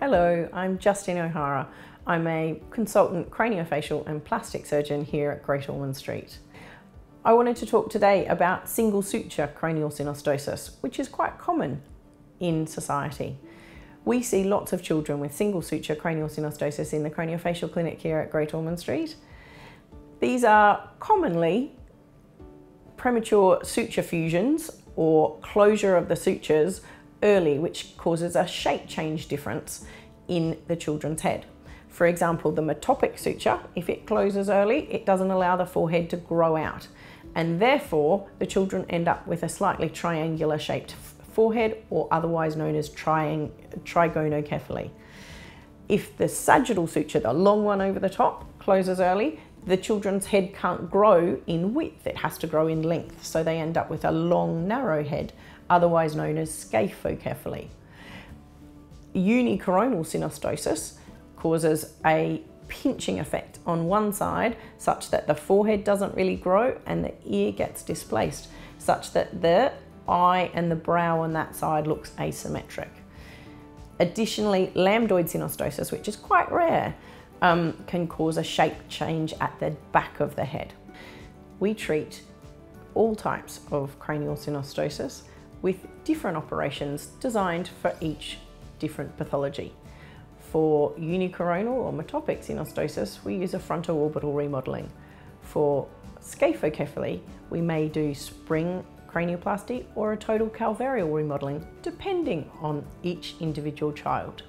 Hello, I'm Justine O'Hara. I'm a consultant craniofacial and plastic surgeon here at Great Ormond Street. I wanted to talk today about single suture craniosynostosis, which is quite common in society. We see lots of children with single suture craniosynostosis in the craniofacial clinic here at Great Ormond Street. These are commonly premature suture fusions or closure of the sutures early, which causes a shape change difference in the children's head. For example, the metopic suture, if it closes early, it doesn't allow the forehead to grow out. And therefore, the children end up with a slightly triangular shaped forehead or otherwise known as triang trigonocephaly. If the sagittal suture, the long one over the top, closes early, the children's head can't grow in width, it has to grow in length. So they end up with a long, narrow head, otherwise known as scaphocephaly. Unicoronal synostosis causes a pinching effect on one side such that the forehead doesn't really grow and the ear gets displaced such that the eye and the brow on that side looks asymmetric. Additionally, lambdoid synostosis, which is quite rare, um, can cause a shape change at the back of the head. We treat all types of craniosynostosis with different operations designed for each different pathology. For unicoronal or metopic synostosis, we use a frontal orbital remodeling. For scaphocephaly, we may do spring cranioplasty or a total calvarial remodeling, depending on each individual child.